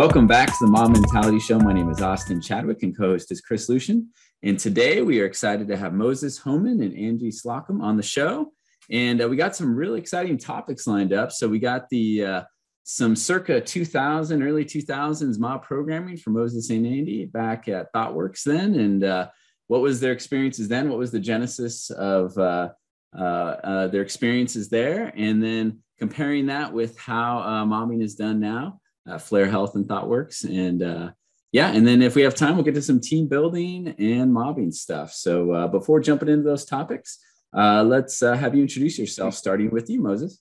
Welcome back to the Mob Mentality Show. My name is Austin Chadwick and co-host is Chris Lucian. And today we are excited to have Moses Hohman and Andy Slocum on the show. And uh, we got some really exciting topics lined up. So we got the uh, some circa 2000, early 2000s mob programming for Moses and Andy back at ThoughtWorks then. And uh, what was their experiences then? What was the genesis of uh, uh, uh, their experiences there? And then comparing that with how mobbing is done now uh, Flare Health and ThoughtWorks. And uh, yeah, and then if we have time, we'll get to some team building and mobbing stuff. So uh, before jumping into those topics, uh, let's uh, have you introduce yourself, starting with you, Moses.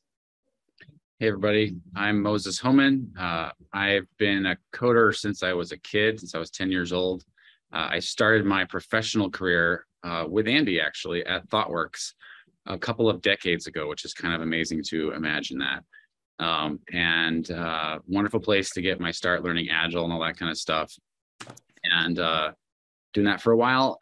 Hey, everybody. I'm Moses Hohman. Uh, I've been a coder since I was a kid, since I was 10 years old. I started my professional career with Andy, actually, at ThoughtWorks a couple of decades ago, which is kind of amazing to imagine that um, and uh, wonderful place to get my start learning agile and all that kind of stuff. And uh, doing that for a while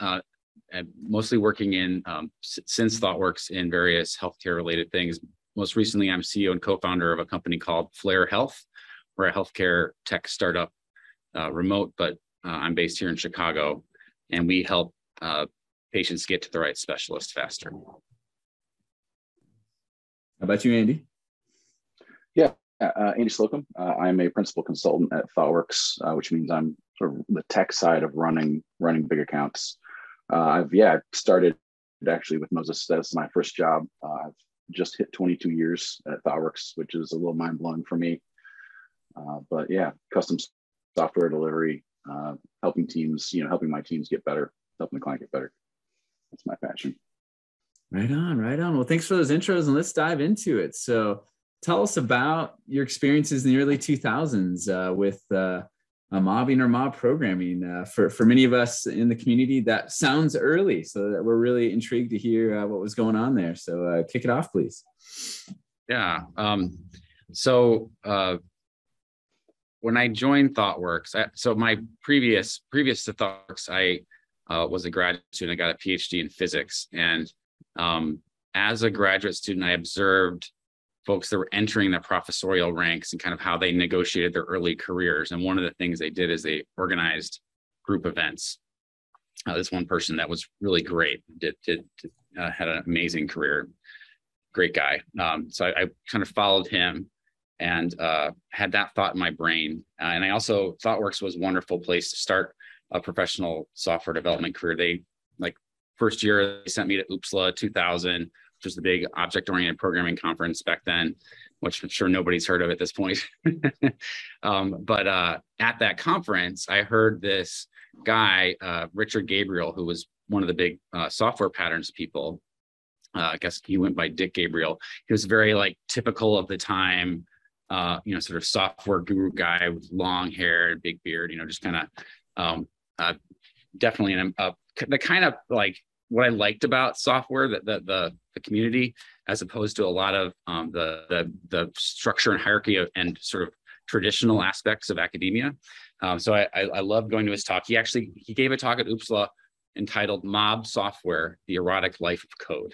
uh, mostly working in um, since thoughtworks in various healthcare related things. Most recently i'm ceo and co-founder of a company called flare health. We're a healthcare tech startup uh, remote but uh, i'm based here in chicago and we help uh, patients get to the right specialist faster. How about you andy uh, Andy Slocum. Uh, I'm a principal consultant at ThoughtWorks, uh, which means I'm sort of the tech side of running running big accounts. Uh, I've yeah started actually with Moses. That's my first job. Uh, I've just hit 22 years at ThoughtWorks, which is a little mind blowing for me. Uh, but yeah, custom software delivery, helping teams, you know, helping my teams get better, helping the client get better. That's my passion. Right on, right on. Well, thanks for those intros, and let's dive into it. So tell us about your experiences in the early 2000s uh, with uh, mobbing or mob programming. Uh, for, for many of us in the community, that sounds early. So that we're really intrigued to hear uh, what was going on there. So uh, kick it off, please. Yeah. Um, so uh, when I joined ThoughtWorks, I, so my previous previous to ThoughtWorks, I was a graduate student. I got a PhD in physics, and um, as a graduate student, I observed folks that were entering the professorial ranks and kind of how they negotiated their early careers. And one of the things they did is they organized group events. Uh, this one person that was really great did, did uh, had an amazing career, great guy. Um, so I, I, kind of followed him and uh, had that thought in my brain. Uh, and I also thought, ThoughtWorks was a wonderful place to start a professional software development career. They like first year they sent me to OOPSLA 2000 which was the big object oriented programming conference back then, which I'm sure nobody's heard of at this point. um, but uh, at that conference, I heard this guy, uh, Richard Gabriel, who was one of the big uh, software patterns people. Uh, I guess he went by Dick Gabriel. He was very like typical of the time, uh, you know, sort of software guru guy with long hair and big beard, you know, just kind of um, uh, definitely an, the kind of like what I liked about software, that the, the, the community, as opposed to a lot of um, the, the the structure and hierarchy of, and sort of traditional aspects of academia. Um, so I, I, I love going to his talk. He actually he gave a talk at OOPSLA entitled "Mob Software: The Erotic Life of Code."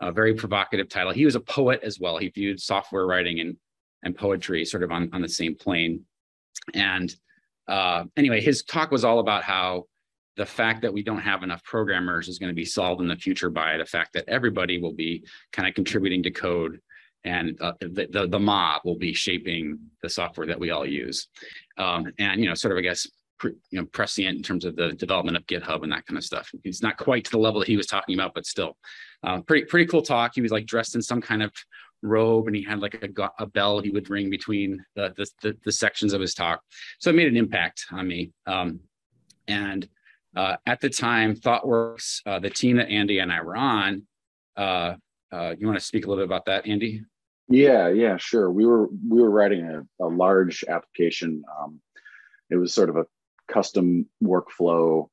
A very provocative title. He was a poet as well. He viewed software writing and and poetry sort of on on the same plane. And uh, anyway, his talk was all about how the fact that we don't have enough programmers is going to be solved in the future by the fact that everybody will be kind of contributing to code and uh, the, the, the, mob will be shaping the software that we all use. Um, and, you know, sort of, I guess, pre, you know, prescient in terms of the development of GitHub and that kind of stuff. It's not quite to the level that he was talking about, but still uh, pretty, pretty cool talk. He was like dressed in some kind of robe and he had like a, a bell he would ring between the, the, the, the, sections of his talk. So it made an impact on me. Um, and uh, at the time, ThoughtWorks, uh, the team that Andy and I were on, uh, uh, you want to speak a little bit about that, Andy? Yeah, yeah, sure. We were we were writing a, a large application. Um, it was sort of a custom workflow,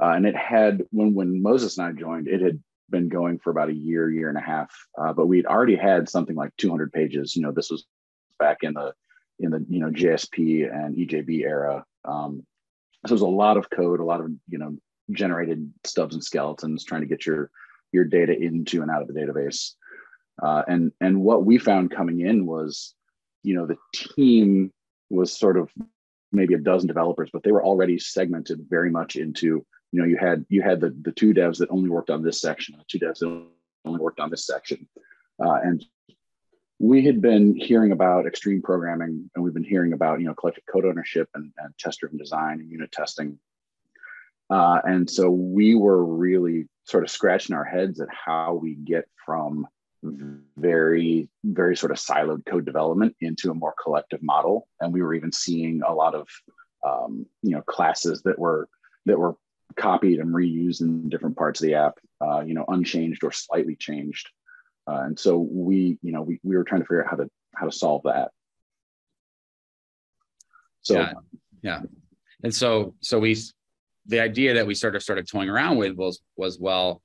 uh, and it had when when Moses and I joined, it had been going for about a year, year and a half. But we'd already had something like 200 pages. You know, this was back in the in the you know JSP and EJB era. Um, so there's a lot of code, a lot of you know generated stubs and skeletons trying to get your your data into and out of the database. Uh, and and what we found coming in was, you know, the team was sort of maybe a dozen developers, but they were already segmented very much into, you know, you had you had the the two devs that only worked on this section, the two devs that only worked on this section, uh, and we had been hearing about extreme programming, and we've been hearing about you know collective code ownership and, and test-driven design and unit testing, uh, and so we were really sort of scratching our heads at how we get from very very sort of siloed code development into a more collective model. And we were even seeing a lot of um, you know classes that were that were copied and reused in different parts of the app uh, you know unchanged or slightly changed uh, and so we you know we, we were trying to figure out how to how to solve that so yeah, yeah. and so so we the idea that we sort of started toying around with was was well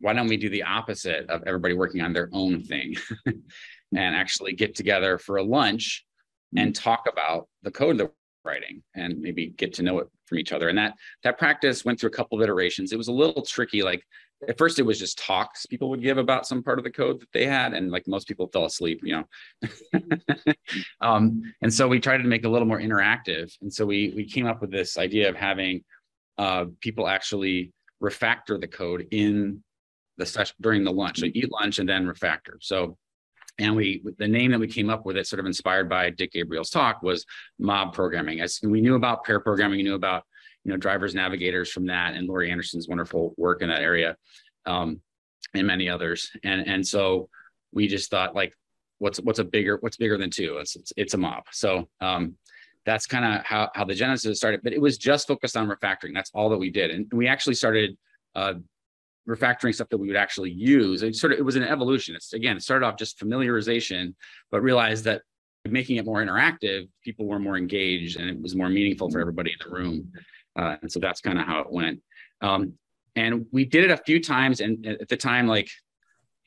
why don't we do the opposite of everybody working on their own thing and actually get together for a lunch and mm-hmm. talk about the code that we're writing and maybe get to know it from each other and that that practice went through a couple of iterations it was a little tricky like at first it was just talks people would give about some part of the code that they had and like most people fell asleep you know um, and so we tried to make a little more interactive and so we we came up with this idea of having uh, people actually refactor the code in the session during the lunch. So eat lunch and then refactor. So, and we the name that we came up with it, sort of inspired by Dick Gabriel's talk, was mob programming. As we knew about pair programming, we knew about you know drivers navigators from that, and Laurie Anderson's wonderful work in that area, um, and many others. And and so we just thought like, what's what's a bigger what's bigger than two? It's it's, it's a mob. So um, that's kind of how how the genesis started. But it was just focused on refactoring. That's all that we did, and we actually started. Uh, refactoring stuff that we would actually use. It sort of it was an evolution. It's again, it started off just familiarization, but realized that making it more interactive, people were more engaged and it was more meaningful for everybody in the room. Uh, and so that's kind of how it went. Um, and we did it a few times. And at the time, like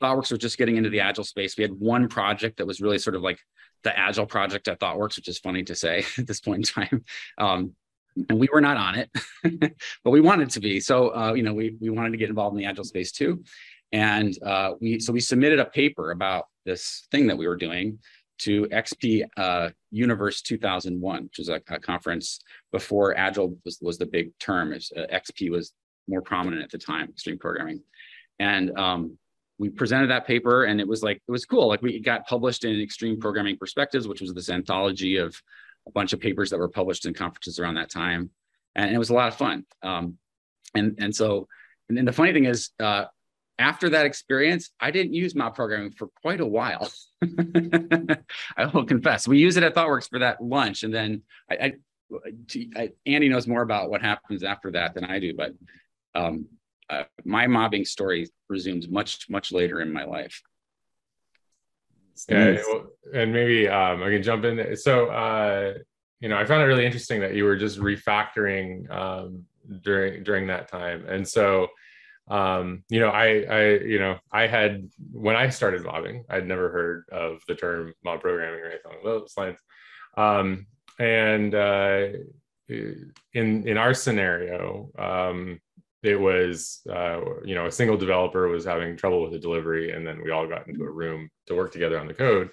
ThoughtWorks was just getting into the agile space. We had one project that was really sort of like the agile project at ThoughtWorks, which is funny to say at this point in time. Um, and we were not on it, but we wanted to be. So, uh, you know, we, we wanted to get involved in the agile space too. And uh, we, so we submitted a paper about this thing that we were doing to XP uh, Universe 2001, which was a, a, conference before Agile was, was the big term. Was, uh, XP was more prominent at the time, extreme programming. And um, we presented that paper and it was like, it was cool. Like we got published in Extreme Programming Perspectives, which was this anthology of a bunch of papers that were published in conferences around that time, and it was a lot of fun. Um, and and so, and then the funny thing is, uh, after that experience, I didn't use mob programming for quite a while. I will confess, we use it at ThoughtWorks for that lunch, and then I, I, I, Andy knows more about what happens after that than I do, but um, uh, my mobbing story resumes much much later in my life. Yeah, and maybe um, I can jump in. So, uh, you know, I found it really interesting that you were just refactoring um, during during that time, and so, um, you know, I, I, you know, I had when I started mobbing, I'd never heard of the term mob programming or anything along those lines, um, and uh, in in our scenario, um, it was uh, you know a single developer was having trouble with the delivery and then we all got into a room to work together on the code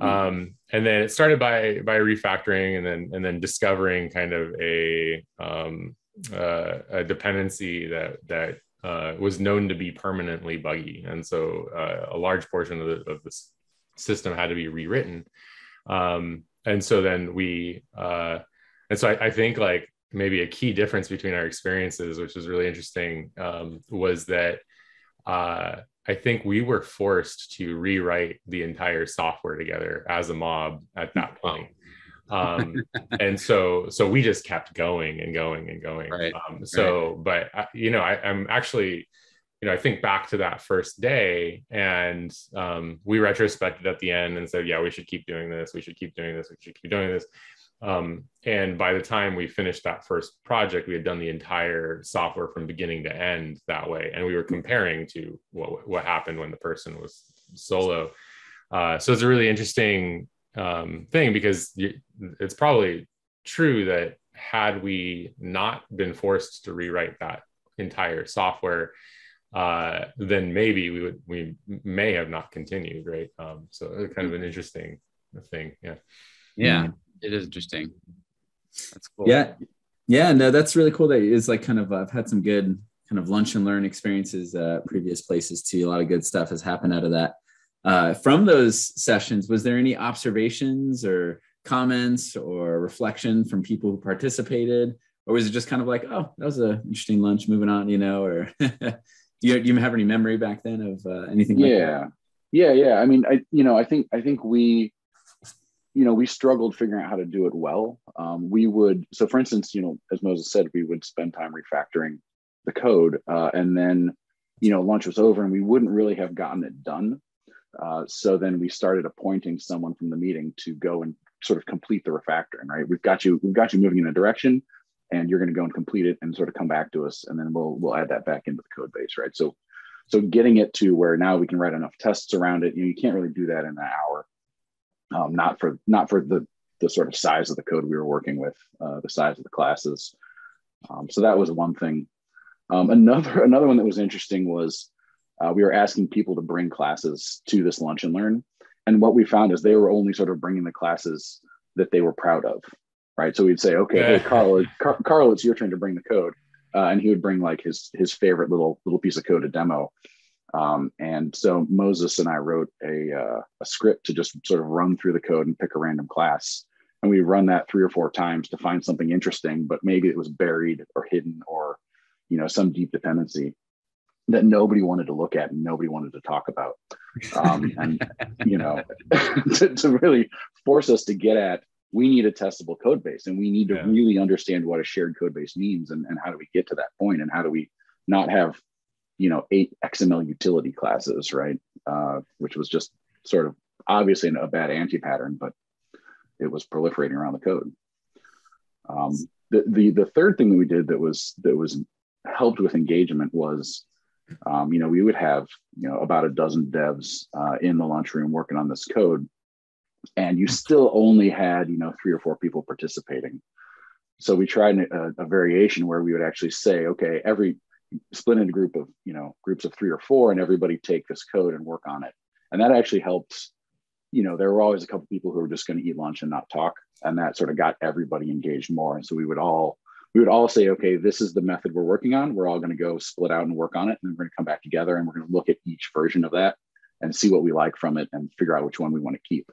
hmm. um, and then it started by by refactoring and then and then discovering kind of a um, uh, a dependency that that uh, was known to be permanently buggy. And so uh, a large portion of the, of the system had to be rewritten. Um, and so then we uh, and so I, I think like maybe a key difference between our experiences, which was really interesting, um, was that uh, I think we were forced to rewrite the entire software together as a mob at that point. Um, and so so we just kept going and going and going. Right. Um, so, right. but uh, you know, I, I'm actually you know, I think back to that first day and um, we retrospected at the end and said, yeah, we should keep doing this. We should keep doing this. We should keep doing this. Um, and by the time we finished that first project, we had done the entire software from beginning to end that way. And we were comparing to what, what happened when the person was solo. Uh, so it's a really interesting um, thing because it's probably true that had we not been forced to rewrite that entire software, uh, then maybe we would we may have not continued, right? Um, so kind of an interesting thing, yeah. Yeah, it is interesting. That's cool. Yeah. Yeah. No, that's really cool. That is like kind of, I've had some good kind of lunch and learn experiences, uh, previous places too. A lot of good stuff has happened out of that. Uh, from those sessions, was there any observations or comments or reflection from people who participated? Or was it just kind of like, oh, that was an interesting lunch, moving on, you know, or do, you, do you have any memory back then of uh, anything like yeah. Yeah, yeah. I mean, I you know, I think I think we you know, we struggled figuring out how to do it well. Um, we would, so for instance, you know, as Moses said, we would spend time refactoring the code, uh, and then, you know, lunch was over, and we wouldn't really have gotten it done. Uh, so then we started appointing someone from the meeting to go and sort of complete the refactoring. Right, we've got you, we've got you moving in a direction, and you're going to go and complete it, and sort of come back to us, and then we'll we'll add that back into the code base. Right, so so getting it to where now we can write enough tests around it, you know, you can't really do that in an hour. Um, not for not for the the sort of size of the code we were working with, uh, the size of the classes. Um, so that was one thing. Um, another another one that was interesting was uh, we were asking people to bring classes to this lunch and learn, and what we found is they were only sort of bringing the classes that they were proud of, right? So we'd say, okay, hey Carl, Car- Carl, it's your turn to bring the code. Uh, and he would bring like his his favorite little little piece of code to demo. Um, and so Moses and I wrote a uh, a script to just sort of run through the code and pick a random class, and we run that three or four times to find something interesting, but maybe it was buried or hidden or you know some deep dependency that nobody wanted to look at and nobody wanted to talk about. Um, and you know to, to, really force us to get at we need a testable code base and we need to yeah. really understand what a shared code base means and, and how do we get to that point and how do we not have you know eight xml utility classes right? Uh, which was just sort of obviously a bad anti-pattern but it was proliferating around the code. Um, the, the the third thing that we did that was that was helped with engagement was um, you know we would have you know about a dozen devs uh, in the lunchroom working on this code. And you still only had you know three or four people participating. So we tried a, a, variation where we would actually say okay every split into group of you know groups of three or four and everybody take this code and work on it. And that actually helps you know there were always a couple people who were just going to eat lunch and not talk. And that sort of got everybody engaged more. And so we would all we would all say okay this is the method we're working on we're all going to go split out and work on it and we're going to come back together and we're going to look at each version of that and see what we like from it and figure out which one we want to keep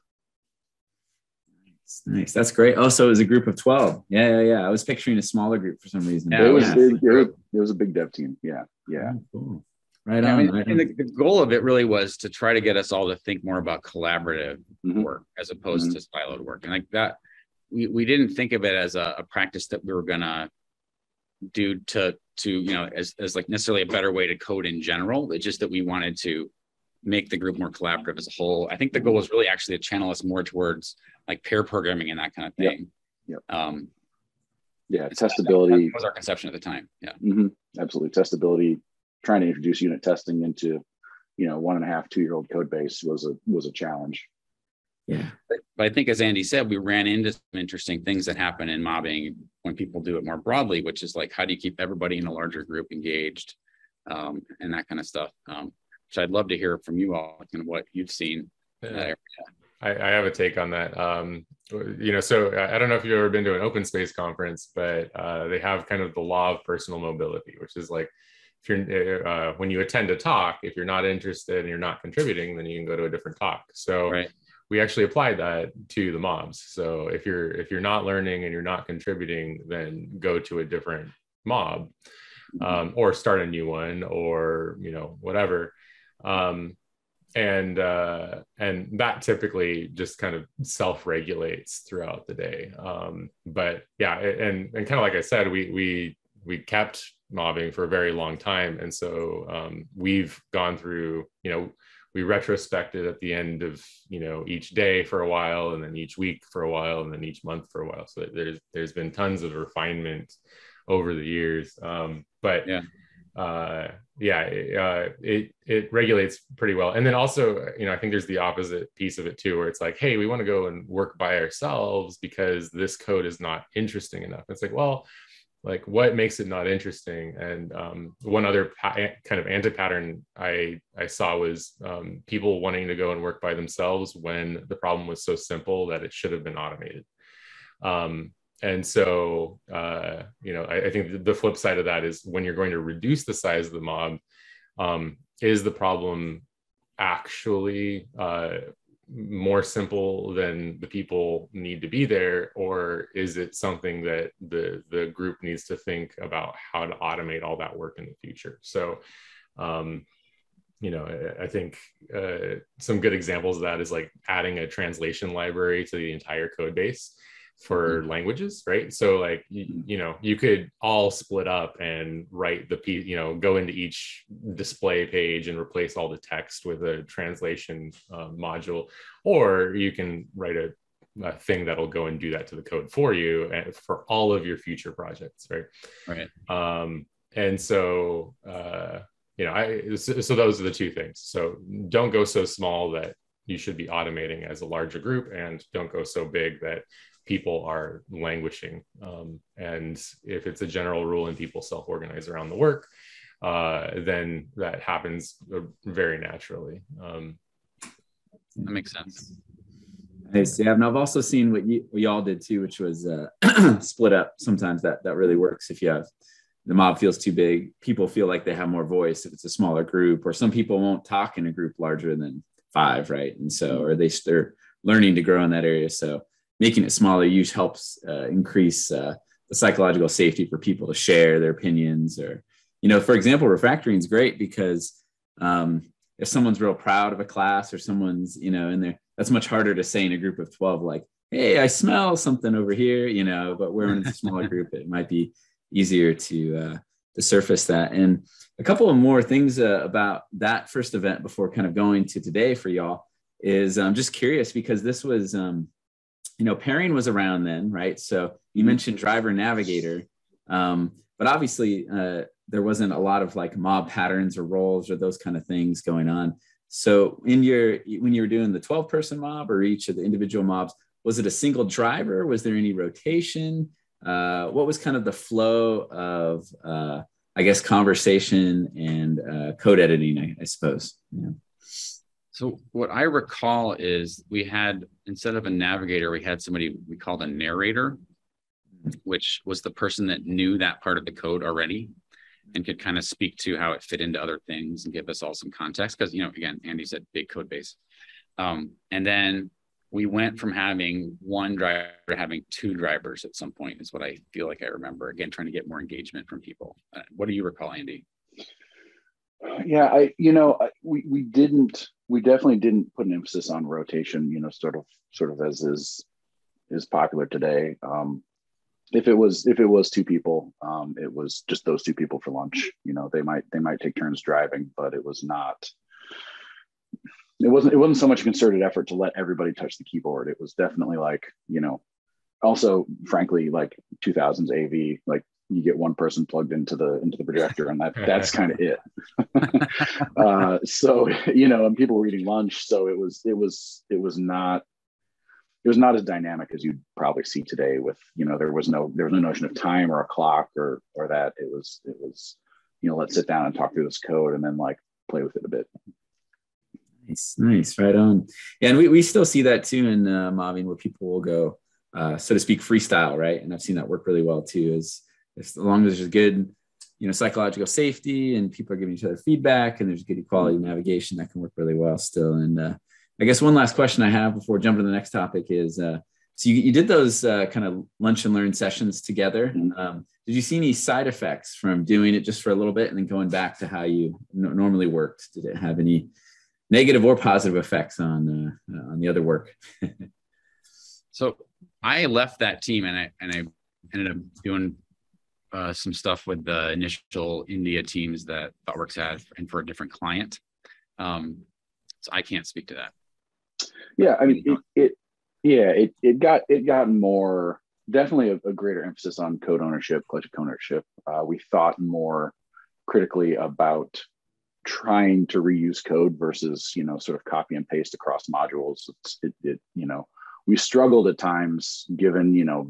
Nice. That's great. Oh, so it was a group of 12. Yeah, yeah, yeah. I was picturing a smaller group for some reason. Yeah, it was, yeah. It, it, it, was a big dev team. Yeah. Yeah. Oh, cool. Right on. I mean, right and the, the, goal of it really was to try to get us all to think more about collaborative mm-hmm. work as opposed mm-hmm. to siloed work. And like that, we, we didn't think of it as a, a practice that we were going to do to, to, you know, as, as like necessarily a better way to code in general. It's just that we wanted to make the group more collaborative as a whole. I think the goal was really actually to channel us more towards like pair programming and that kind of thing. Yep. yep. Um, yeah, testability that, was our conception at the time. Yeah, mm-hmm. absolutely. Testability, trying to introduce unit testing into, you know, one and a half, two year old code base was a was a challenge. Yeah, but I think as Andy said, we ran into some interesting things that happen in mobbing when people do it more broadly, which is like how do you keep everybody in a larger group engaged, um, and that kind of stuff. Um, which I'd love to hear from you all, kind of what you've seen. Yeah. I, I, have a take on that. Um, you know, so I don't know if you've ever been to an open space conference, but uh, they have kind of the law of personal mobility, which is like if you're uh, when you attend a talk, if you're not interested and you're not contributing, then you can go to a different talk. So right. We actually applied that to the mobs. So if you're if you're not learning and you're not contributing, then go to a different mob mm-hmm. um, or start a new one or you know whatever um, and uh, and that typically just kind of self-regulates throughout the day. Um, but yeah, and and kind of like I said, we we we kept mobbing for a very long time, and so um, we've gone through you know we retrospected at the end of you know each day for a while and then each week for a while and then each month for a while so there's there's been tons of refinement over the years um, but yeah uh, yeah, uh, it it regulates pretty well. And then also, you know, I think there's the opposite piece of it too, where it's like, hey, we want to go and work by ourselves because this code is not interesting enough. It's like, well, like what makes it not interesting? And um, one other pa- kind of anti-pattern I I saw was um, people wanting to go and work by themselves when the problem was so simple that it should have been automated. Um, and so, uh, you know, I, I, think the flip side of that is when you're going to reduce the size of the mob, um, is the problem actually uh, more simple than the people need to be there, or is it something that the the group needs to think about how to automate all that work in the future? So, um, you know, I, think uh, some good examples of that is like adding a translation library to the entire code base for mm-hmm. languages right? So like you, mm-hmm. you, know you could all split up and write the piece you know go into each display page and replace all the text with a translation uh, module. Or you can write a, a, thing that'll go and do that to the code for you and for all of your future projects right? Right. Um and so uh you know i so those are the two things. So don't go so small that you should be automating as a larger group and don't go so big that people are languishing. Um, and if it's a general rule and people self organize around the work, uh, then that happens uh, very naturally. Um, that makes sense. Nice. Yeah, and I've also seen what you what y'all did too, which was uh, split up. Sometimes that that really works if you have the mob feels too big. People feel like they have more voice if it's a smaller group, or some people won't talk in a group larger than five, right? And so, or they they're learning to grow in that area. So making it smaller usually helps uh, increase uh, the psychological safety for people to share their opinions or you know for example refactoring is great because um, if someone's real proud of a class or someone's you know in there that's much harder to say in a group of 12 like hey i smell something over here you know but we're in a smaller group it might be easier to uh, to surface that. And a couple of more things uh, about that first event before kind of going to today for y'all is i'm just curious because this was um, you know, pairing was around then, right? So you mm-hmm. mentioned driver navigator, um, but obviously uh, there wasn't a lot of like mob patterns or roles or those kind of things going on. So in your when you were doing the 12 person mob or each of the individual mobs, was it a single driver? Was there any rotation? Uh, what was kind of the flow of uh, I guess conversation and uh, code editing, I, I suppose. Yeah. So what I recall is we had instead of a navigator, we had somebody we called a narrator, which was the person that knew that part of the code already and could kind of speak to how it fit into other things and give us all some context. Because you know, again, Andy said big code base. Um, and then we went from having one driver to having two drivers at some point is what I feel like I remember. Again, trying to get more engagement from people. Uh, what do you recall, Andy? Yeah, I you know we we didn't we definitely didn't put an emphasis on rotation. You know, sort of sort of as is is popular today. Um, if it was if it was two people, um, it was just those two people for lunch. You know, they might they might take turns driving, but it was not. It wasn't it wasn't so much a concerted effort to let everybody touch the keyboard. It was definitely like you know, also frankly like 2000s AV like you get one person plugged into the into the projector and that that's kind of it. Uh, so you know and people were eating lunch so it was it was it was not it was not as dynamic as you'd probably see today with you know there was no there was no notion of time or a clock or or that. It was it was you know let's sit down and talk through this code and then like play with it a bit. Nice nice right on. Yeah, and we, we still see that too in uh, mobbing where people will go uh, so to speak freestyle right? And i've seen that work really well too is as long as there's good you know psychological safety and people are giving each other feedback and there's good equality navigation that can work really well still. And uh, i guess one last question i have before jumping to the next topic is uh, so you, you did those uh, kind of lunch and learn sessions together. Mm-hmm. um, did you see any side effects from doing it just for a little bit and then going back to how you n- normally worked? Did it have any negative or positive effects on uh, on the other work? So i left that team and i and i ended up doing uh, some stuff with the initial India teams that ThoughtWorks had and for a different client. Um, so I can't speak to that. Yeah, I mean, it, it yeah, it, it got it got more definitely a, a greater emphasis on code ownership, collective ownership. Uh, we thought more critically about trying to reuse code versus you know sort of copy and paste across modules. It, it you know we struggled at times given you know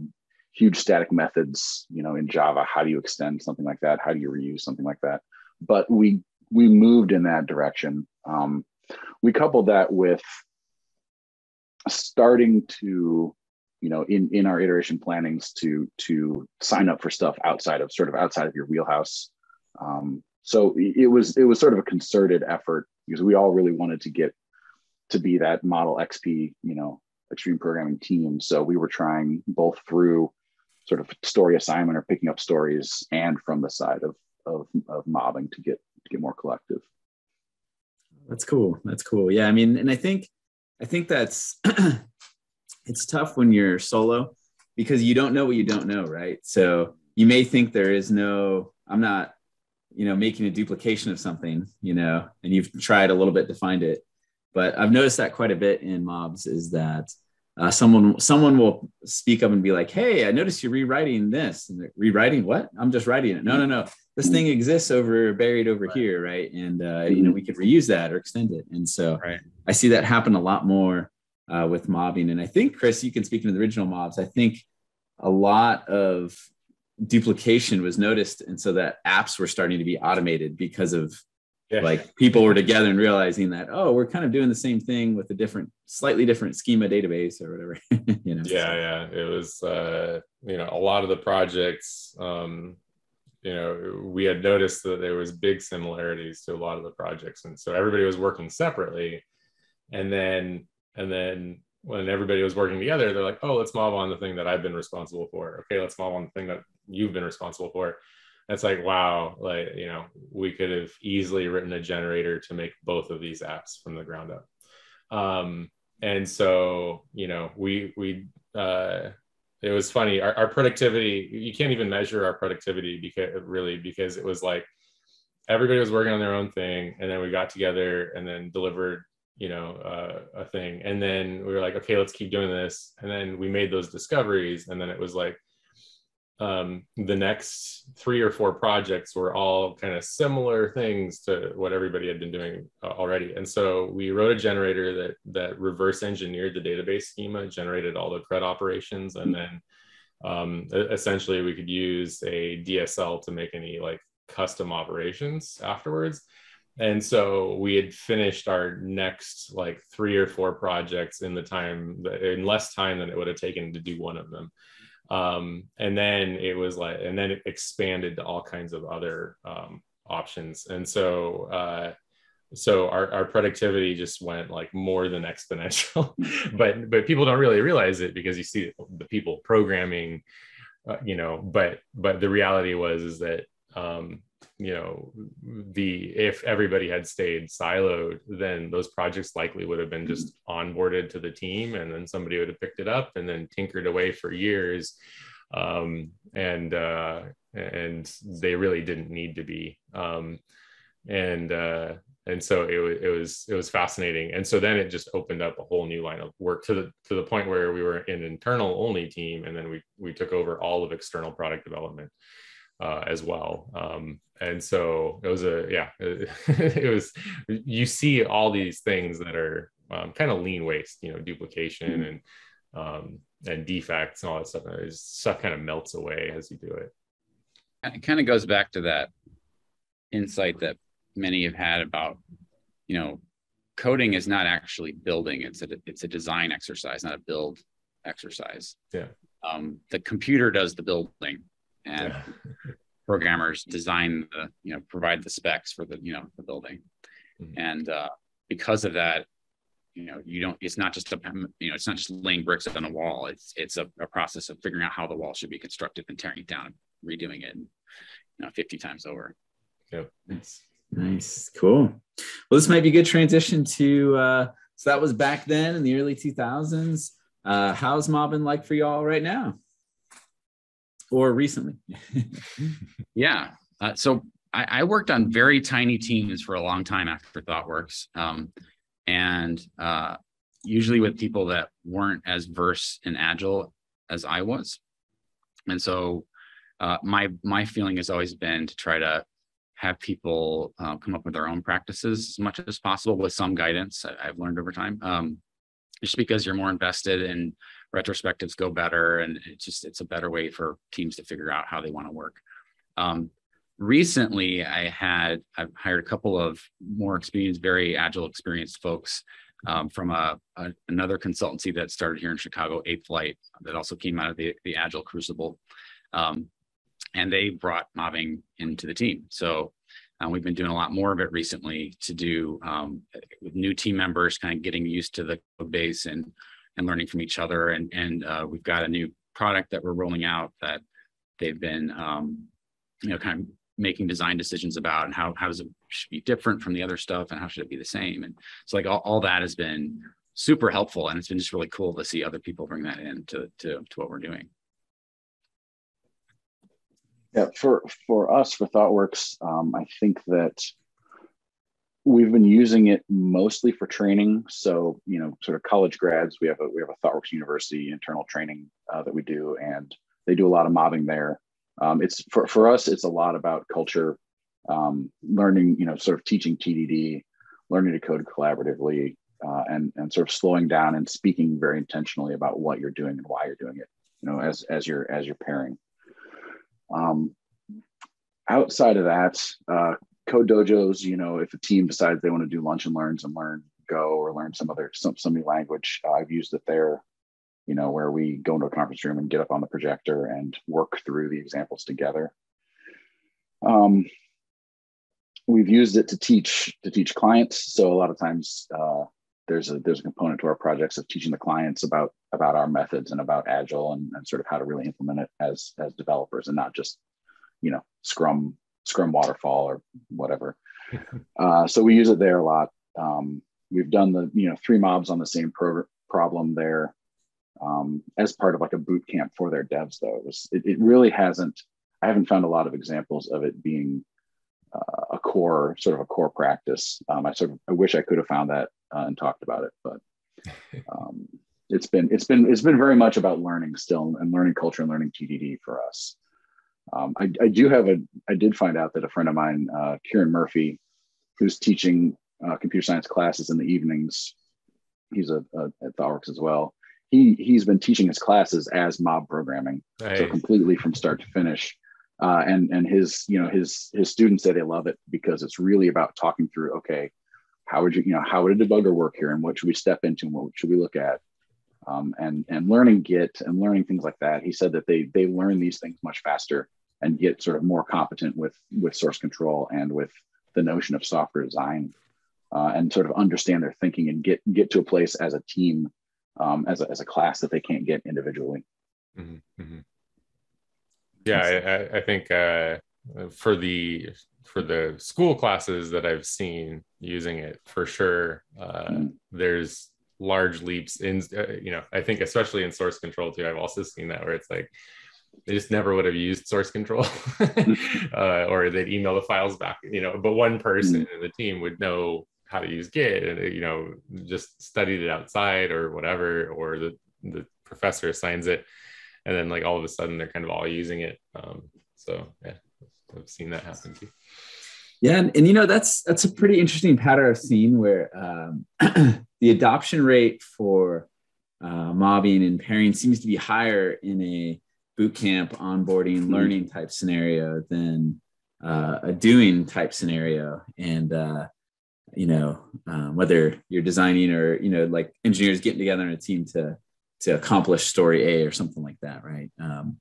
huge static methods, you know, in Java. How do you extend something like that? How do you reuse something like that? But we we moved in that direction. Um, we coupled that with starting to you know, in in our iteration plannings to to sign up for stuff outside of sort of outside of your wheelhouse. Um, so it was it was sort of a concerted effort because we all really wanted to get to be that model XP, you know, extreme programming team. So we were trying both through sort of story assignment or picking up stories and from the side of of, of mobbing to get to get more collective. That's cool. That's cool. Yeah, I mean, and I think I think that's it's tough when you're solo because you don't know what you don't know, right? So you may think there is no, I'm not, you know, making a duplication of something, you know, and you've tried a little bit to find it. But I've noticed that quite a bit in mobs is that uh, someone someone will speak up and be like, "Hey, I noticed you're rewriting this." And rewriting what? I'm just writing it. No, no, no. This thing exists over buried over right. here, right? And uh, you know, we could reuse that or extend it. And so right. I see that happen a lot more uh, with mobbing. And I think, Chris, you can speak into the original mobs. I think a lot of duplication was noticed. And so that apps were starting to be automated because of yeah. like people were together and realizing that, oh, we're kind of doing the same thing with a different, slightly different schema database or whatever. you know? Yeah, so. yeah. It was, uh, you know, a lot of the projects, um, you know, we had noticed that there was big similarities to a lot of the projects. And so everybody was working separately. And then and then when everybody was working together, they're like, oh, let's mob on the thing that I've been responsible for. Okay, let's mob on the thing that you've been responsible for. It's like, wow, like, you know, we could have easily written a generator to make both of these apps from the ground up. Um, and so, you know, we, we, uh, it was funny. Our, our productivity, you can't even measure our productivity because really, because it was like everybody was working on their own thing. And then we got together and then delivered you know uh, a thing and then we were like okay let's keep doing this and then we made those discoveries and then it was like um, the next three or four projects were all kind of similar things to what everybody had been doing uh, already. And so we wrote a generator that that reverse engineered the database schema generated all the CRUD operations and then um, essentially we could use a dsl to make any like custom operations afterwards. And so we had finished our next like three or four projects in the time in less time than it would have taken to do one of them um, and then it was like and then it expanded to all kinds of other um, options. And so uh, so our, our productivity just went like more than exponential. But but people don't really realize it because you see the people programming uh, you know but but the reality was is that um, you know the if everybody had stayed siloed then those projects likely would have been just onboarded to the team and then somebody would have picked it up and then tinkered away for years. Um, and uh, and they really didn't need to be. Um, and uh, and so it, it was it was fascinating. And so then it just opened up a whole new line of work to the to the point where we were an internal only team and then we we took over all of external product development uh, as well. Um, and so it was a yeah, it, it, was you see all these things that are um, kind of lean waste, you know, duplication mm-hmm. and um, and defects and all that stuff. And stuff kind of melts away as you do it. It kind of goes back to that insight that many have had about, you know, coding is not actually building; it's a it's a design exercise, not a build exercise. Yeah. Um, the computer does the building and yeah. programmers design the you know provide the specs for the you know the building. Mm-hmm. and uh, because of that you know you don't it's not just a you know it's not just laying bricks on a wall. It's it's a, a process of figuring out how the wall should be constructed and tearing it down and redoing it you know 50 times over. Yep. Nice. Nice. Cool. Well this might be a good transition to uh so that was back then in the early 2000s uh how's mobbing like for y'all right now or recently? yeah. Uh, so I, I, worked on very tiny teams for a long time after ThoughtWorks, um, and uh, usually with people that weren't as versed in Agile as I was. And so uh, my my feeling has always been to try to have people uh, come up with their own practices as much as possible with some guidance I, have learned over time. Um, just because you're more invested in retrospectives go better and it's just it's a better way for teams to figure out how they want to work um, recently i had i've hired a couple of more experienced very agile experienced folks um, from a, a, another consultancy that started here in Chicago, 8th Light, that also came out of the, the Agile Crucible. Um, and they brought mobbing into the team. So uh, we've been doing a lot more of it recently to do um, with new team members, kind of getting used to the code base and and learning from each other. And and uh, we've got a new product that we're rolling out that they've been um, you know kind of making design decisions about and how how does it should be different from the other stuff and how should it be the same and so like all, all that has been super helpful and it's been just really cool to see other people bring that in to to, to what we're doing yeah for for us for thoughtworks um, i think that we've been using it mostly for training. So you know sort of college grads we have a we have a thoughtworks university internal training uh, that we do and they do a lot of mobbing there. Um, it's for, for us it's a lot about culture um, learning you know sort of teaching tdd learning to code collaboratively uh, and and sort of slowing down and speaking very intentionally about what you're doing and why you're doing it you know as as you're as you're pairing. Um, outside of that uh, code dojos you know if a team decides they want to do lunch and learns and learn go or learn some other some, some new language uh, i've used it there you know, where we go into a conference room and get up on the projector and work through the examples together. Um, we've used it to teach to teach clients. So a lot of times uh, there's a there's a component to our projects of teaching the clients about about our methods and about agile and, and sort of how to really implement it as as developers and not just you know Scrum Scrum waterfall or whatever. uh, so we use it there a lot. Um, we've done the you know three mobs on the same pro- problem there um, as part of like a boot camp for their devs though it was it, it really hasn't i haven't found a lot of examples of it being uh, a core sort of a core practice um, i sort of i wish i could have found that uh, and talked about it but um, it's been it's been it's been very much about learning still and learning culture and learning tdd for us um, I, I, do have a i did find out that a friend of mine uh, kieran murphy who's teaching uh, computer science classes in the evenings he's a, a at thoughtworks as well he he's been teaching his classes as mob programming, nice. so completely from start to finish. Uh, and and his you know his his students say they love it because it's really about talking through. Okay, how would you you know how would a debugger work here, and what should we step into, and what should we look at, um, and and learning Git and learning things like that. He said that they they learn these things much faster and get sort of more competent with with source control and with the notion of software design uh, and sort of understand their thinking and get get to a place as a team um, as, a, as a class that they can't get individually. Mm-hmm. mm-hmm. Yeah, I, I think uh, for the for the school classes that I've seen using it for sure, uh, mm-hmm. there's large leaps in uh, you know I think especially in source control too. I've also seen that where it's like they just never would have used source control uh, or they'd email the files back you know but one person mm-hmm. in the team would know how to use Git and you know just studied it outside or whatever, or the the professor assigns it, and then like all of a sudden they're kind of all using it. Um, so yeah, I've seen that happen too. Yeah, and, and you know that's that's a pretty interesting pattern I've seen where um, the adoption rate for uh, mobbing and pairing seems to be higher in a boot camp onboarding mm-hmm. learning type scenario than uh, a doing type scenario. And uh, you know um, whether you're designing or you know like engineers getting together in a team to to accomplish story a or something like that right? Um,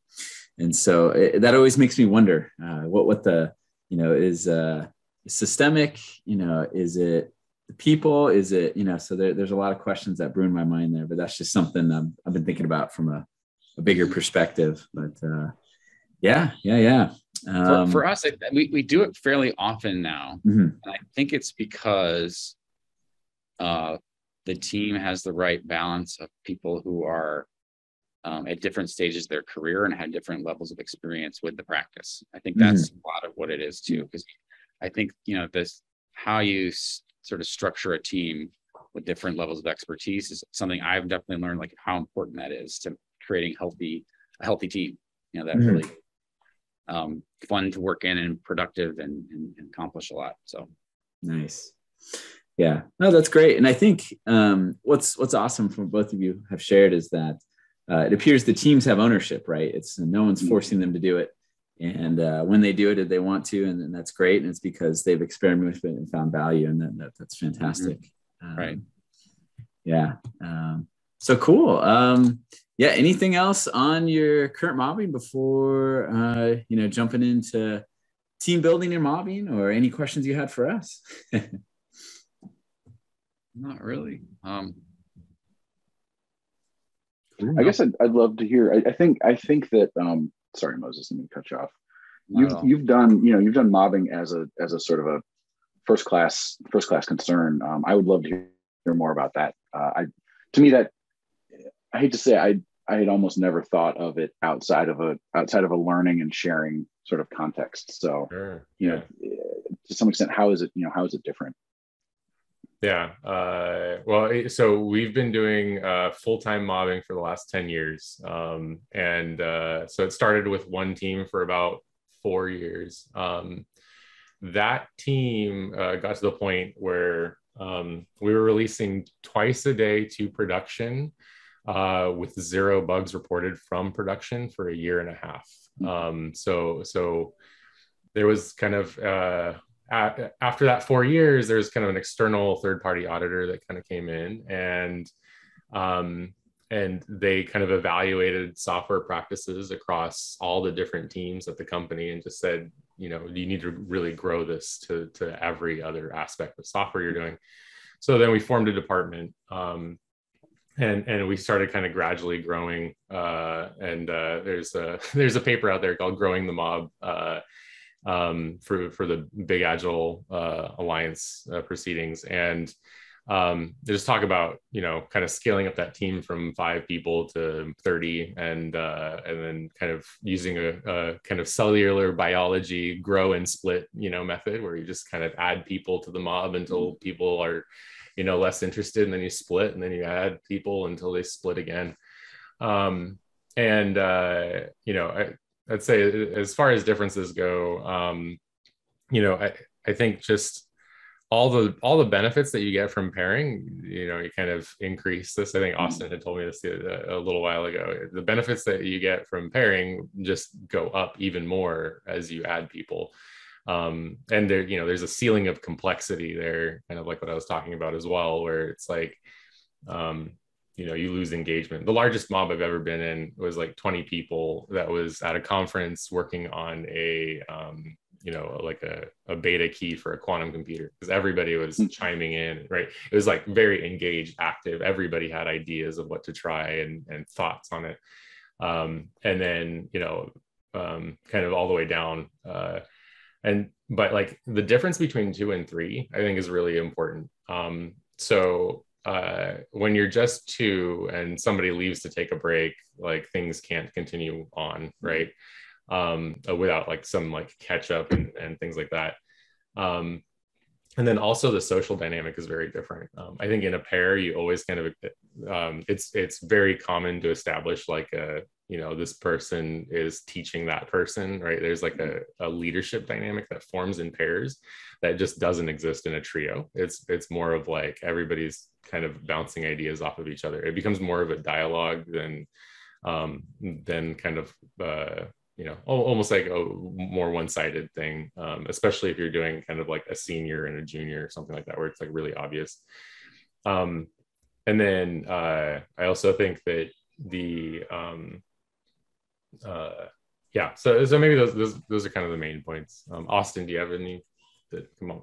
and so it, that always makes me wonder uh, what what the you know is uh, systemic you know is it the people? Is it you know so there, there's a lot of questions that brew in my mind there but that's just something I've, I've been thinking about from a, a bigger perspective but uh, yeah yeah yeah um, for, for, us, we, we do it fairly often now. Mm-hmm. And I think it's because uh, the team has the right balance of people who are um, at different stages of their career and had different levels of experience with the practice. I think that's mm-hmm. a lot of what it is too. Because I think, you know, this how you s- sort of structure a team with different levels of expertise is something I've definitely learned, like how important that is to creating healthy, a healthy team. You know, that mm-hmm. really um, fun to work in and productive and, and, and, accomplish a lot. So nice. Yeah, no, that's great. And I think um, what's what's awesome from both of you have shared is that uh, it appears the teams have ownership, right? It's no one's mm-hmm. forcing them to do it, and uh, when they do it, they want to, and, and, that's great. And it's because they've experimented with it and found value, and that, that that's fantastic. Mm-hmm. Um, right. Yeah. Um, so cool. Yeah. Anything else on your current mobbing before uh, you know jumping into team building and mobbing, or any questions you had for us? Not really. Um, I guess I'd, I'd love to hear. I, I think I think that um, sorry, Moses, let me cut you off. You've you've done you know you've done mobbing as a as a sort of a first class first class concern. Um, I would love to hear more about that. Uh, I to me that I hate to say I I had almost never thought of it outside of a outside of a learning and sharing sort of context. So Sure. you know to some extent, how is it you know how is it different? Yeah. Uh, well, so we've been doing uh, full time mobbing for the last 10 years. Um, and uh, so it started with one team for about four years. Um, that team uh, got to the point where um, we were releasing twice a day to production uh, with zero bugs reported from production for a year and a half. Um, so, so there was kind of uh, a- after that four years, there's kind of an external third party auditor that kind of came in and um, and they kind of evaluated software practices across all the different teams at the company and just said, you know, you need to really grow this to to every other aspect of software you're doing. So then we formed a department. Um, and and we started kind of gradually growing uh, and uh, there's a there's a paper out there called growing the mob uh, um, for for the Big Agile uh, Alliance uh, proceedings, and um, they just talk about you know kind of scaling up that team from five people to thirty, and uh, and then kind of using a, a kind of cellular biology grow and split you know method where you just kind of add people to the mob until people are you know less interested, and then you split, and then you add people until they split again. Um, and uh, you know, I, I'd say as far as differences go, um, you know, I, I think just all the all the benefits that you get from pairing, you know, you kind of increase this. I think Austin had told me this a, a little while ago. The benefits that you get from pairing just go up even more as you add people. Um, and there, you know, there's a ceiling of complexity there, kind of like what I was talking about as well, where it's like, um, you know you lose engagement. The largest mob i've ever been in was like 20 people that was at a conference working on a um, you know like a, a beta key for a quantum computer because everybody was chiming in right? It was like very engaged active. Everybody had ideas of what to try and, and thoughts on it. Um, and then you know um, kind of all the way down uh, and but like the difference between two and three i think is really important um, so uh, when you're just two and somebody leaves to take a break, like things can't continue on, right? Um, uh, without like some like catch up and, and things like that. Um, and then also the social dynamic is very different. Um, I think in a pair, you always kind of um, it's it's very common to establish like a you know this person is teaching that person right? There's like a, a leadership dynamic that forms in pairs that just doesn't exist in a trio. It's it's more of like everybody's kind of bouncing ideas off of each other. It becomes more of a dialogue than um than kind of uh you know almost like a more one-sided thing um, especially if you're doing kind of like a senior and a junior or something like that where it's like really obvious. Um and then uh i also think that the um uh yeah so so maybe those those, those are kind of the main points um austin do you have any that come on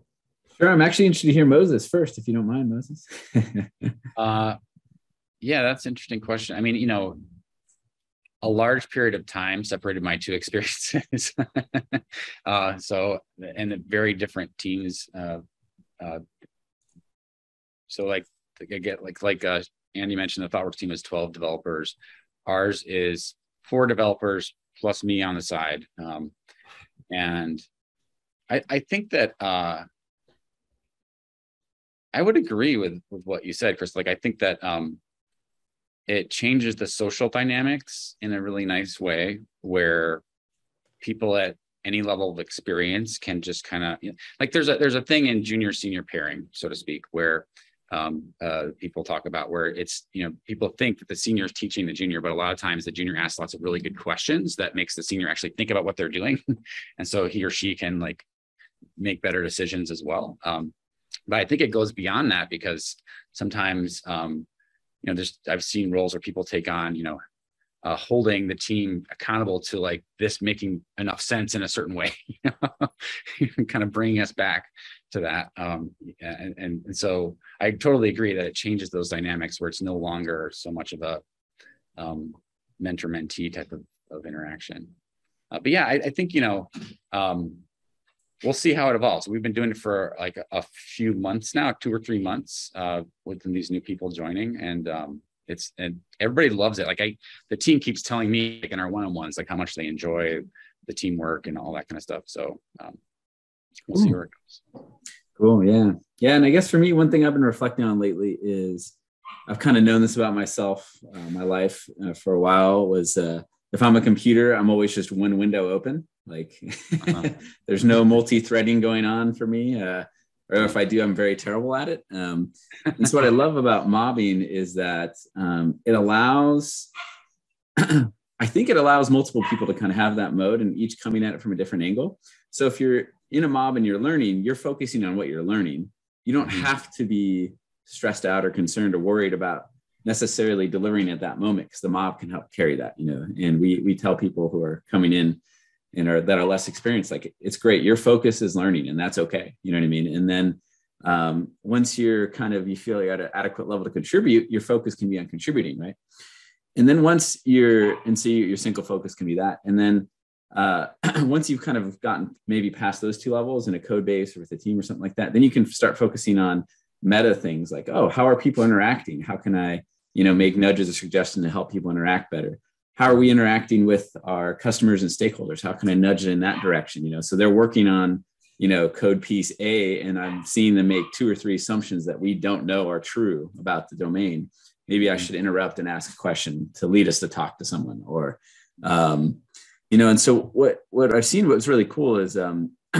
Sure. I'm actually interested to hear Moses first, if you don't mind, Moses. Uh, yeah, that's an interesting question. I mean, you know, a large period of time separated my two experiences. uh, so, and the very different teams. Uh, uh, so, like, I get like like uh, Andy mentioned, the ThoughtWorks team is 12 developers. Ours is four developers plus me on the side, um, and I, I think that uh, I would agree with with what you said, Chris. Like I think that um it changes the social dynamics in a really nice way where people at any level of experience can just kind of you know, like there's a there's a thing in junior senior pairing, so to speak, where um, uh, people talk about where it's you know people think that the senior is teaching the junior, but a lot of times the junior asks lots of really good questions that makes the senior actually think about what they're doing, and so he or she can like make better decisions as well. Um, but I think it goes beyond that because sometimes um, you know, there's I've seen roles where people take on, you know, uh, holding the team accountable to like this making enough sense in a certain way, you know, kind of bringing us back to that. Um, and, and, and so I totally agree that it changes those dynamics where it's no longer so much of a um, mentor mentee type of, of interaction. Uh, but yeah, I, I, think, you know, um, we'll see how it evolves. We've been doing it for like a, a few months now, two or three months uh, with these new people joining. And um, it's, and everybody loves it. Like I, the team keeps telling me like in our one-on-ones, like how much they enjoy the teamwork and all that kind of stuff. So um, we'll see where it goes. Cool. Yeah. Yeah. And I guess for me, one thing I've been reflecting on lately is I've kind of known this about myself, uh, my life uh, for a while was uh, if I'm a computer, I'm always just one window open. Like uh-huh. there's no multi-threading going on for me. Uh, or if I do, I'm very terrible at it. Um, and so what I love about mobbing is that um, it allows, I think it allows multiple people to kind of have that mode and each coming at it from a different angle. So if you're in a mob and you're learning, you're focusing on what you're learning. You don't mm-hmm. have to be stressed out or concerned or worried about necessarily delivering at that moment because the mob can help carry that, you know. And we we tell people who are coming in and are that are less experienced, like it's great. Your focus is learning, and that's okay. You know what I mean? And then um, once you're kind of you feel you're at an adequate level to contribute, your focus can be on contributing, right? And then once you're and so your single focus can be that. And then uh, once you've kind of gotten maybe past those two levels in a code base or with a team or something like that, then you can start focusing on meta things like, oh, how are people interacting? How can I, you know, make nudges or suggestions to help people interact better? How are we interacting with our customers and stakeholders? How can I nudge it in that direction? You know, so they're working on, you know, code piece A, and I'm seeing them make two or three assumptions that we don't know are true about the domain. Maybe I should interrupt and ask a question to lead us to talk to someone, or um, you know and so what what i've seen what's really cool is um,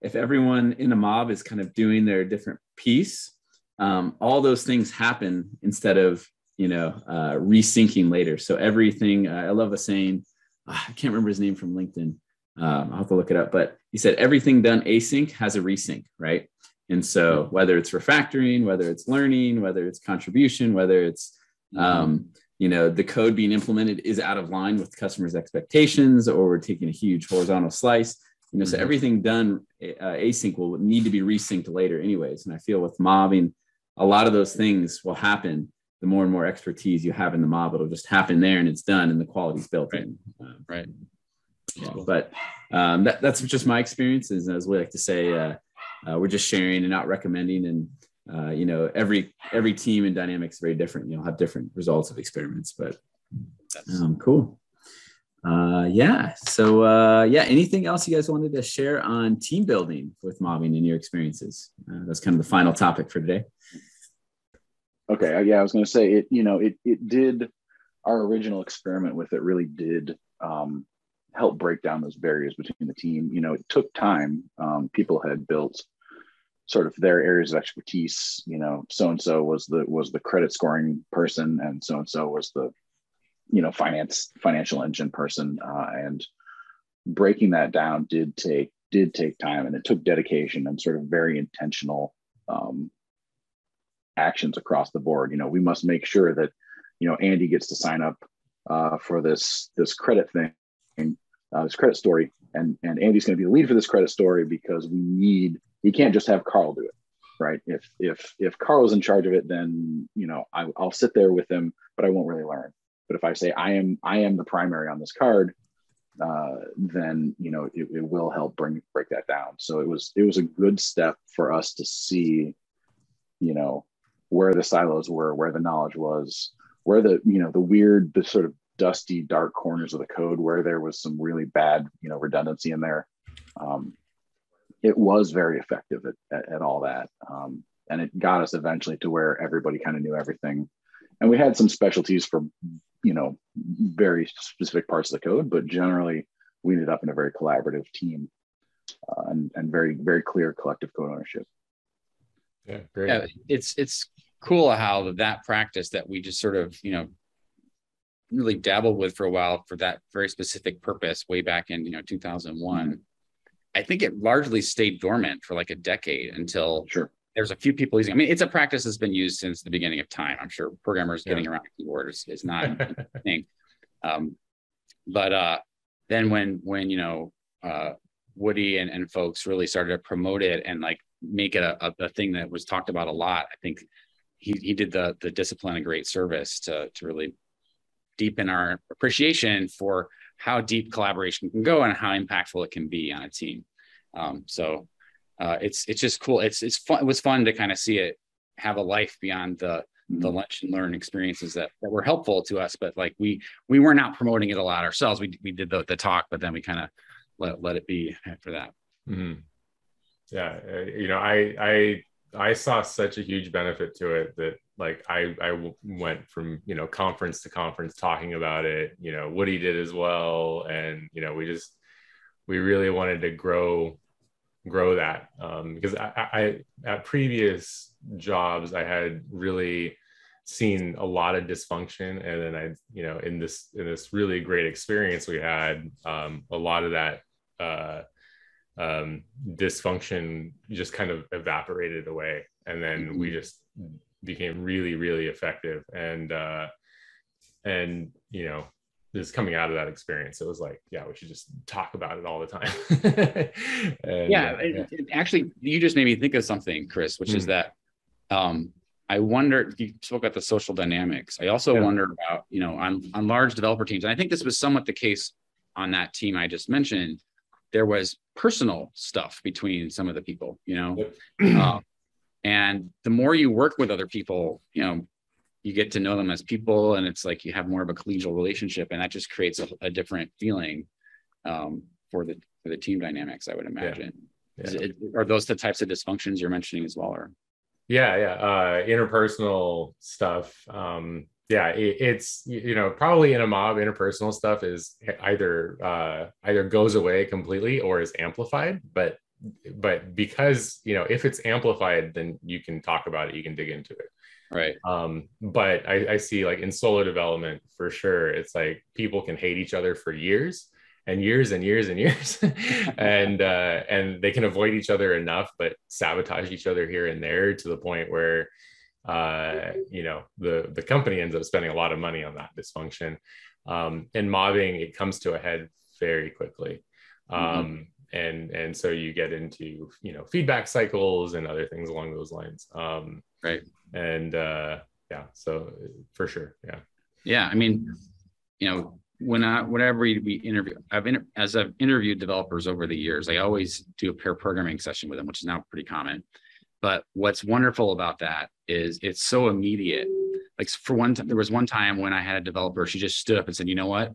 if everyone in a mob is kind of doing their different piece um, all those things happen instead of you know uh, resyncing later. So everything uh, i love a saying uh, i can't remember his name from linkedin. Um, i'll have to look it up but he said everything done async has a resync right? And so whether it's refactoring whether it's learning whether it's contribution whether it's mm-hmm. um, you know the code being implemented is out of line with customers expectations or we're taking a huge horizontal slice you know mm-hmm. so everything done uh, async will need to be resynced later anyways and i feel with mobbing a lot of those things will happen the more and more expertise you have in the mob it'll just happen there and it's done and the quality's built right. in right yeah, but um, that, that's just my experiences as we like to say uh, uh, we're just sharing and not recommending and uh, you know every every team and dynamics is very different. You'll have different results of experiments but um, cool. Uh, yeah. So uh, yeah anything else you guys wanted to share on team building with mobbing and your experiences? Uh, that's kind of the final topic for today. Okay uh, yeah i was going to say it you know it, it did our original experiment with it really did um, help break down those barriers between the team. You know it took time. Um, people had built sort of their areas of expertise you know so and so was the was the credit scoring person and so and so was the you know finance financial engine person. Uh, and breaking that down did take did take time and it took dedication and sort of very intentional um, actions across the board. You know we must make sure that you know andy gets to sign up uh, for this this credit thing uh, this credit story. And and andy's going to be the lead for this credit story because we need you can't just have Carl do it, right? If if if Carl's in charge of it, then you know I, will sit there with him, but I won't really learn. But if I say I am I am the primary on this card, uh, then you know it, it will help bring break that down. So it was it was a good step for us to see, you know, where the silos were, where the knowledge was, where the you know the weird the sort of dusty dark corners of the code where there was some really bad you know redundancy in there um, it was very effective at, at, at all that. Um, and it got us eventually to where everybody kind of knew everything. And we had some specialties for, you know, very specific parts of the code, but generally we ended up in a very collaborative team uh, and, and very, very clear collective code ownership. Yeah, great. Yeah, it's, it's cool how that practice that we just sort of, you know, really dabbled with for a while for that very specific purpose way back in, you know, 2001. Mm-hmm I think it largely stayed dormant for like a decade until sure. there's a few people using. I mean, it's a practice that's been used since the beginning of time. I'm sure programmers yeah. getting around a keyboard is, is not a thing. Um, but uh, then when when you know uh, Woody and, and folks really started to promote it and like make it a, a, thing that was talked about a lot, I think he he did the the discipline a great service to to really deepen our appreciation for how deep collaboration can go and how impactful it can be on a team. Um, so uh, it's it's just cool. It's it's fun. It was fun to kind of see it have a life beyond the the lunch and learn experiences that, that were helpful to us. But like we we were not promoting it a lot ourselves. We we did the the talk, but then we kind of let let it be after that. Mm-hmm. Yeah, uh, you know, I I I saw such a huge benefit to it that like I I went from you know conference to conference talking about it. You know, Woody did as well, and you know we just we really wanted to grow grow that um, because I, I at previous jobs I had really seen a lot of dysfunction and then I you know in this in this really great experience we had um, a lot of that uh, um, dysfunction just kind of evaporated away and then mm-hmm. we just became really really effective and uh, and you know just coming out of that experience, it was like, yeah, we should just talk about it all the time. and, yeah, uh, yeah. It, it actually, you just made me think of something, Chris, which mm. is that um, I wonder. You spoke about the social dynamics. I also yeah. wonder about, you know, on on large developer teams, and I think this was somewhat the case on that team I just mentioned. There was personal stuff between some of the people, you know, yep. uh, and the more you work with other people, you know, you get to know them as people and it's like you have more of a collegial relationship and that just creates a, a different feeling um, for the for the team dynamics i would imagine yeah. Yeah. It, are those the types of dysfunctions you're mentioning as well or yeah yeah uh, interpersonal stuff um, yeah it, it's you know probably in a mob interpersonal stuff is either uh, either goes away completely or is amplified but but because you know if it's amplified then you can talk about it you can dig into it. Right. Um but I, I see like in solo development for sure it's like people can hate each other for years and years and years and years and uh and they can avoid each other enough but sabotage each other here and there to the point where uh you know the the company ends up spending a lot of money on that dysfunction um and mobbing it comes to a head very quickly mm-hmm. um mm-hmm. and and so you get into you know feedback cycles and other things along those lines um right and uh yeah so for sure yeah yeah i mean you know when I whenever we interview, I've inter, as I've interviewed developers over the years, I always do a pair programming session with them, which is now pretty common. But what's wonderful about that is it's so immediate. Like for one time, there was one time when I had a developer, she just stood up and said, "You know what?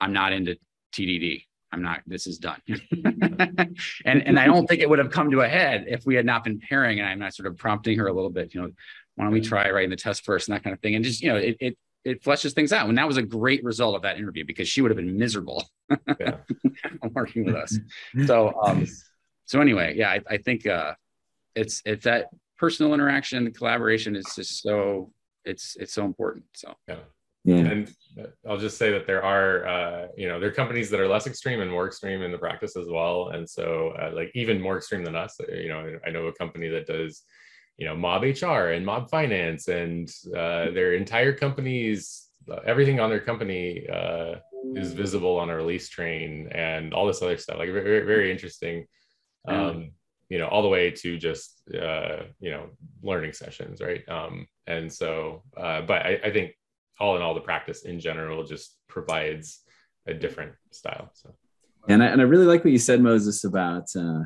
I'm not into TDD. I'm not. This is done." and and I don't think it would have come to a head if we had not been pairing, and I'm not sort of prompting her a little bit. You know, why don't we try writing the test first and that kind of thing, and just you know, it it it fleshes things out. And that was a great result of that interview because she would have been miserable working with us. So, um, so anyway, yeah, I, I think uh, it's it's that personal interaction, the collaboration is just so it's it's so important. So yeah. Yeah. And I'll just say that there are, uh, you know, there are companies that are less extreme and more extreme in the practice as well. And so, uh, like, even more extreme than us, you know, I know a company that does you know mob hr and mob finance and uh, their entire companies uh, everything on their company uh, is visible on a release train and all this other stuff like very, very interesting um, you know all the way to just uh, you know learning sessions right um, and so uh, but I, I think all in all the practice in general just provides a different style so and I, and I really like what you said moses about uh,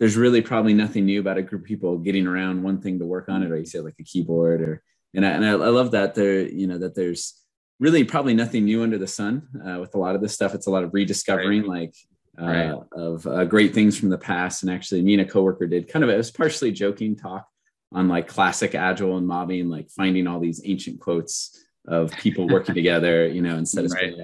there's really probably nothing new about a group of people getting around one thing to work on it, or you say like a keyboard, or and I, and I, I love that there, you know, that there's really probably nothing new under the sun uh, with a lot of this stuff. It's a lot of rediscovering, right. like uh, right. of uh, great things from the past. And actually, me and a coworker did kind of it was partially joking talk on like classic agile and mobbing, like finding all these ancient quotes of people working together, you know, instead of right.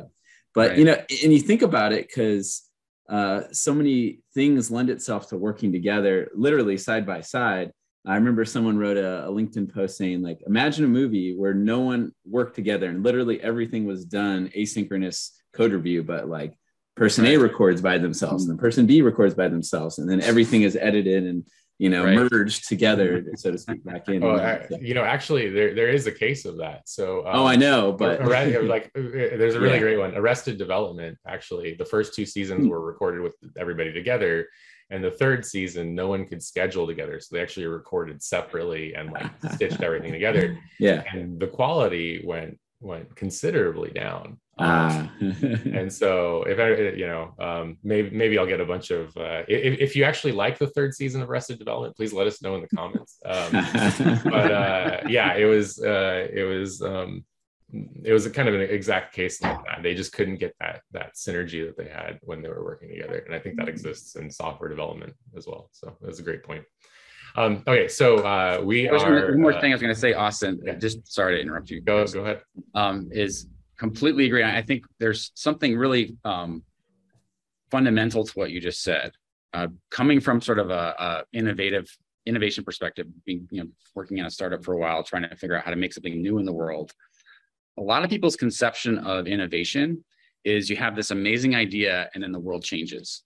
But right. you know, and you think about it because uh, so many things lend itself to working together, literally side by side. I remember someone wrote a, a, LinkedIn post saying, like, imagine a movie where no one worked together and literally everything was done asynchronous code review, but like person A records by themselves and the person B records by themselves, and then everything is edited and you know, Right. merged together, so to speak, back in. Oh, I- you know, actually, there there is a case of that. So um, oh, I know, but like uh, there's a really Yeah. great one arrested development actually the first two seasons Hmm. were recorded with everybody together and the third season no one could schedule together so they actually recorded separately and like stitched everything together yeah. and the quality went went considerably down Um, Ah. and so if I, you know, um, maybe maybe I'll get a bunch of. Uh, if, if you actually like the third season of Arrested Development, please let us know in the comments. Um, but uh, yeah, it was uh, it was um, it was a kind of an exact case like that. They just couldn't get that that synergy that they had when they were working together, and I think that exists in software development as well. So that's a great point. Um, okay, so uh, we There was one- are. one more uh, thing I was going to say, Austin. yeah. Just sorry to interrupt you. Go go ahead. um, is completely agree. I think there's something really um, fundamental to what you just said. Uh, coming from sort of a, a innovative innovation perspective, being you know working in a startup for a while, trying to figure out how to make something new in the world. A lot of people's conception of innovation is you have this amazing idea and then the world changes.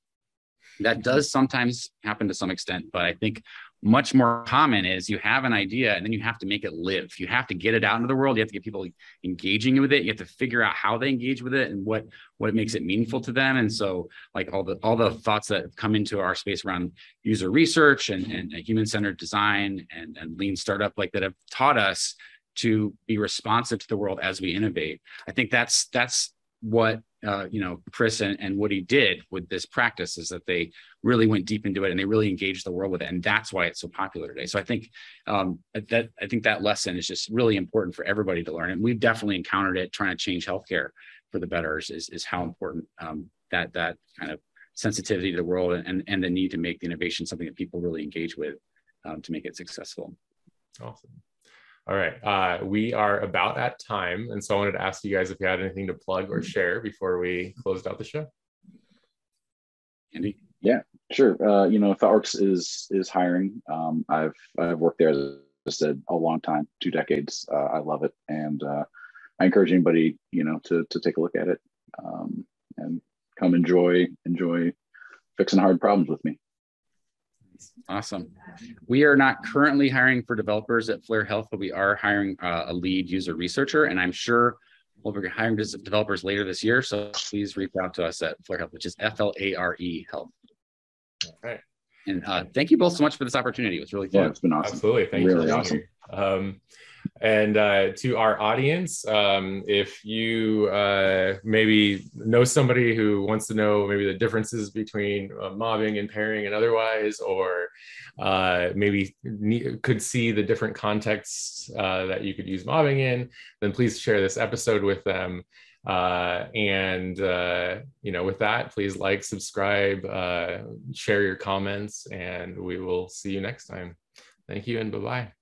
That does sometimes happen to some extent, but I think much more common is you have an idea and then you have to make it live. You have to get it out into the world. You have to get people engaging with it. You have to figure out how they engage with it and what what makes it meaningful to them. And so, like all the all the thoughts that have come into our space around user research and and human centered design and and lean startup, like that have taught us to be responsive to the world as we innovate. I think that's that's what uh, you know Chris and, and Woody did with this practice is that they really went deep into it and they really engaged the world with it, and that's why it's so popular today. So I think um, that I think that lesson is just really important for everybody to learn, and we've definitely encountered it trying to change healthcare for the better is is, how important um, that that kind of sensitivity to the world and and the need to make the innovation something that people really engage with um, to make it successful. Awesome. All right. Uh, we are about at time. And so I wanted to ask you guys if you had anything to plug or share before we closed out the show. Andy, Yeah, Sure. Uh, you know, ThoughtWorks is is hiring. Um, I've I've worked there, as I said, a long time, two decades. Uh, I love it, and uh, I encourage anybody, you know, to to take a look at it um, and come enjoy enjoy fixing hard problems with me. Awesome. We are not currently hiring for developers at Flare Health, but we are hiring uh, a lead user researcher, and I'm sure we'll be hiring developers later this year. So please reach out to us at Flare Health, which is F L A R E Health. All right. And uh, thank you both so much for this opportunity. It was really Yeah, it's been awesome. Absolutely. Thank Really you for awesome. Um, and uh, to our audience, um, if you uh, maybe know somebody who wants to know maybe the differences between uh, mobbing and pairing and otherwise, or uh, maybe ne- could see the different contexts uh, that you could use mobbing in, then please share this episode with them. Uh, and you know, with that, please like, subscribe, share your comments, and we will see you next time. Thank you, and bye bye.